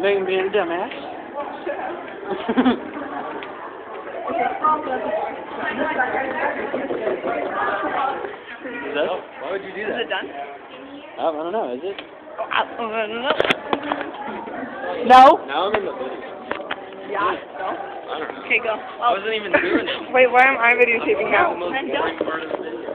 Megan being a dumbass. Is? Why would you do that? Is it done? Oh, I don't know. Is it? No. Now I'm in the video. Yeah. No? I don't know. Okay, go. I wasn't even doing it. Wait, why am I videotaping That now? was the most boring part of the video.